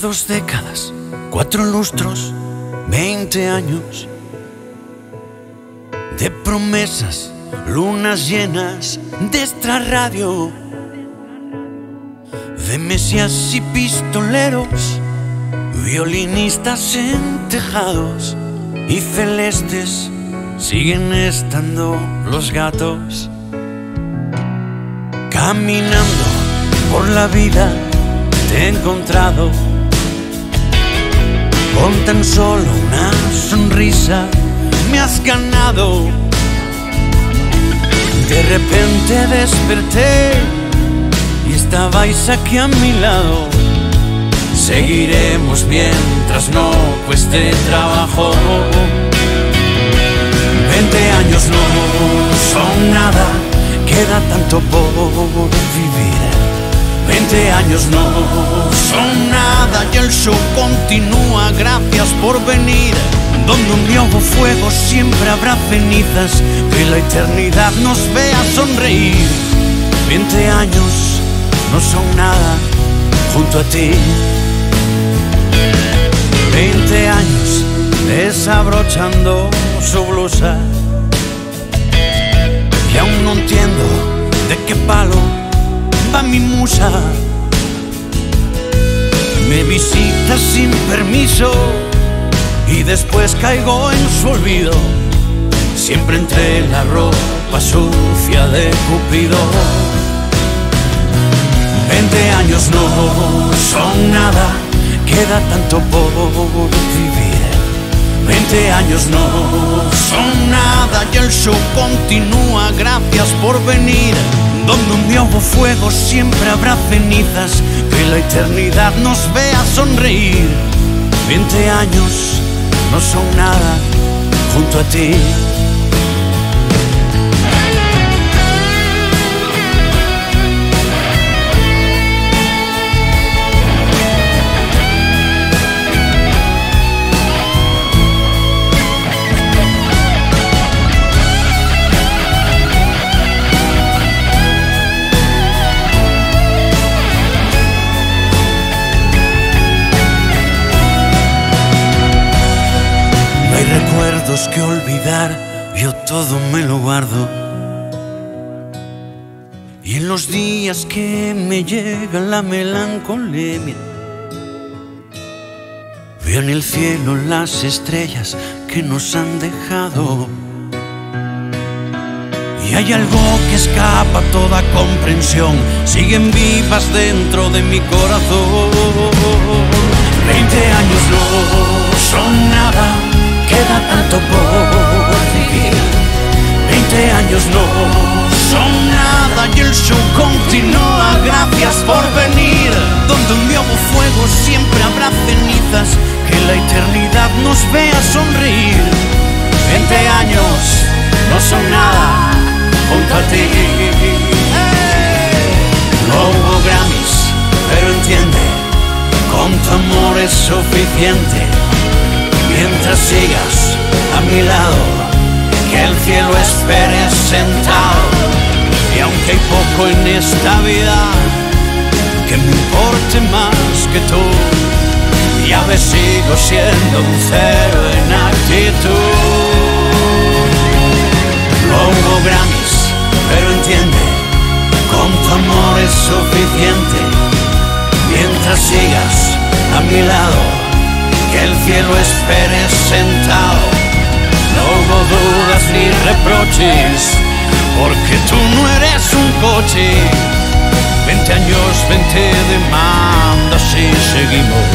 Dos décadas, cuatro lustros, veinte años de promesas, lunas llenas de esta radio, de mesías y pistoleros, violinistas en tejados y celestes siguen estando los gatos. Caminando por la vida te he encontrado con tan solo una sonrisa me has ganado. De repente desperté y estabais aquí a mi lado. Seguiremos mientras no cueste trabajo. Veinte años no son nada, queda tanto por vivir. Veinte años no son nada y el show continúa, gracias por venir. Donde un hubo fuego siempre habrá cenizas, que la eternidad nos vea sonreír. Veinte años no son nada junto a ti. Veinte años desabrochando su blusa. Y aún no entiendo de qué palo mi musa. Me visita sin permiso y después caigo en su olvido. Siempre entre la ropa sucia de Cupido. Veinte años no son nada, queda tanto por vivir. Veinte años no son nada y el show continúa, gracias por venir. Donde un hubo fuego siempre habrá cenizas, que la eternidad nos vea sonreír. Veinte años no son nada junto a ti. Que olvidar, yo todo me lo guardo. Y en los días que me llega la melancolía, veo en el cielo las estrellas que nos han dejado. Y hay algo que escapa toda comprensión, siguen vivas dentro de mi corazón. Veinte años no son nada, tanto por vivir. Veinte años no son nada y el show continúa, gracias por venir. Donde un día fuego siempre habrá cenizas, que la eternidad nos vea sonreír. Veinte años no son nada junto a ti. No hubo Grammys, pero entiende, con tu amor es suficiente. Mientras sigas a mi lado, que el cielo espere sentado. Y aunque hay poco en esta vida que me importe más que tú, ya ves sigo siendo un cero en actitud. No hubo Grammys, pero entiende, con tu amor es suficiente. Mientras sigas a mi lado, que el cielo espere sentado. No hubo dudas ni reproches, porque tú no eres un coche. Veinte años, veinte demandas y seguimos